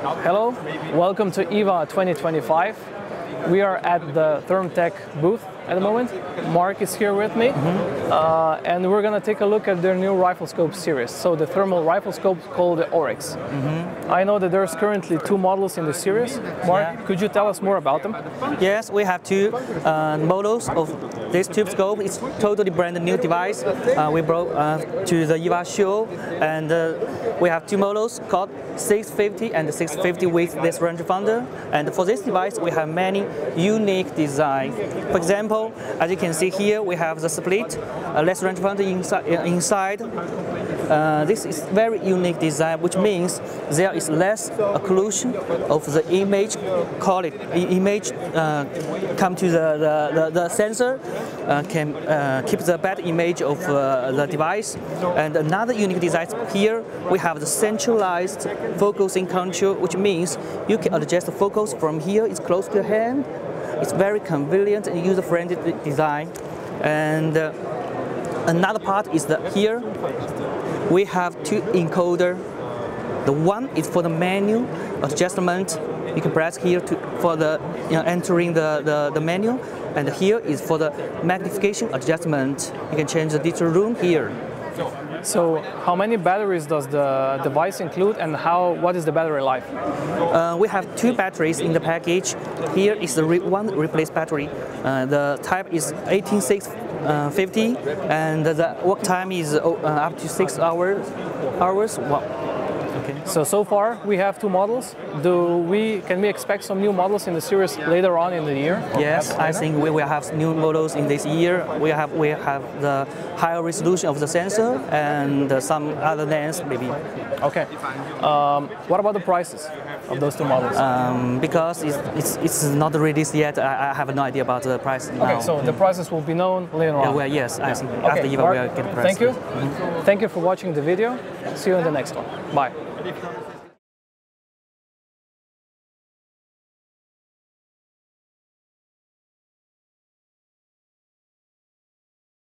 Hello, welcome to IWA 2025. We are at the ThermTec booth at the moment. Mark is here with me, mm -hmm. uh, and we're going to take a look at their new rifle scope series. So the thermal rifle scope called the Oryx. Mm -hmm. I know that there's currently two models in the series. Mark, yeah. could you tell us more about them? Yes, we have two uh, models of this tube scope. It's totally brand new device. Uh, we brought uh, to the IWA show, and uh, we have two models called 650 and 650 with this rangefinder. And for this device, we have many unique design. For example, as you can see here, we have the split, uh, less rangefinder inside. Uh, inside. Uh, this is very unique design, which means there is less occlusion of the image quality. Image uh, come to the, the, the, the sensor, uh, can uh, keep the bad image of uh, the device. And another unique design here, we have the centralized focusing control, which means you can adjust the focus from here, it's close to your hand, it's very convenient and user-friendly design. And uh, another part is that here we have two encoder. The one is for the menu adjustment. You can press here to, for the you know, entering the, the, the menu. And here is for the magnification adjustment. You can change the digital zoom here. So how many batteries does the device include and how what is the battery life? Uh, we have two batteries in the package. Here is the re one replaced battery. Uh, the type is 18650 uh, and the work time is uh, up to six hours. hours. Okay. So so far we have two models. Do we can we expect some new models in the series later on in the year? Yes, I think we will have new models in this year. We have we have the higher resolution of the sensor and some other lens maybe. Okay. Um, what about the prices of those two models? Um, because it's, it's, it's not released yet, I, I, have no idea about the price now. Okay, so the prices will be known later on. Yeah, well, yes, I think okay. after IWA we'll get the price. Thank you. Mm -hmm. Thank you for watching the video. See you in the next one. Bye. Ele fica...